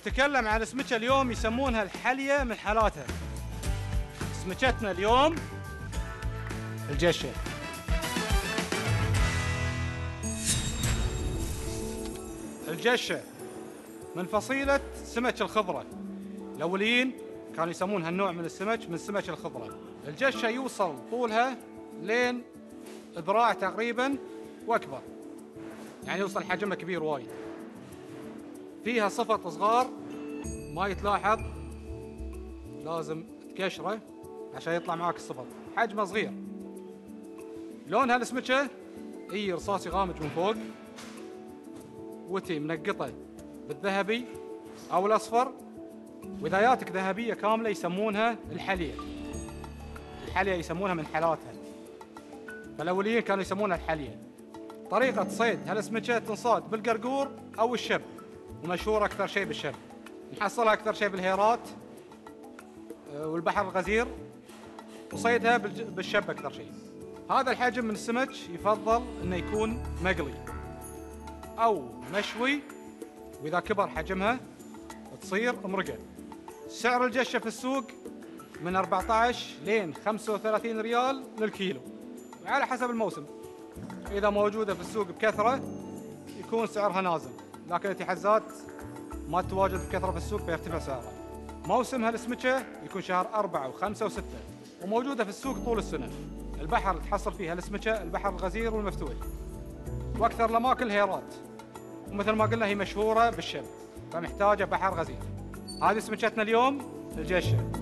نتكلم عن سمكة اليوم يسمونها الحلية من حالاتها. سمكتنا اليوم الجشة الجشة من فصيلة سمك الخضرة. الأولين كانوا يسمون هالنوع من السمك من سمك الخضرة. الجشة يوصل طولها لين ذراع تقريبا وأكبر. يعني يوصل حجمها كبير وايد. فيها صفة صغار ما يتلاحظ. لازم تكشره عشان يطلع معاك الصفر حجمه صغير. لون هالسمكة؟ اي رصاصي غامج من فوق. وتي منقطة بالذهبي أو الأصفر. واذا جاتك ذهبية كاملة يسمونها الحلية الحلية يسمونها من حالاتها فالأوليين كانوا يسمونها الحلية طريقة صيد هالسمكة تنصاد بالقرقور أو الشب. ومشهورة أكثر شيء بالشب نحصلها أكثر شيء بالهيرات آه، والبحر الغزير وصيدها بالشب أكثر شيء. هذا الحجم من السمك يفضل إنه يكون مقلي أو مشوي وإذا كبر حجمها تصير مرقة. سعر الجشة في السوق من 14 لين 35 ريال للكيلو. على حسب الموسم. إذا موجودة في السوق بكثرة يكون سعرها نازل. لكن التحزات ما تتواجد بكثرة في السوق فيرتفع سعرها موسم هالسمكه يكون شهر أربعة وخمسة وستة. وموجودة في السوق طول السنة. البحر تحصل فيه هالسمكه البحر الغزير والمفتوح. وأكثر الأماكن الهيرات. ومثل ما قلنا هي مشهورة بالشب فمحتاجة بحر غزير. هذه سمكتنا اليوم الجشه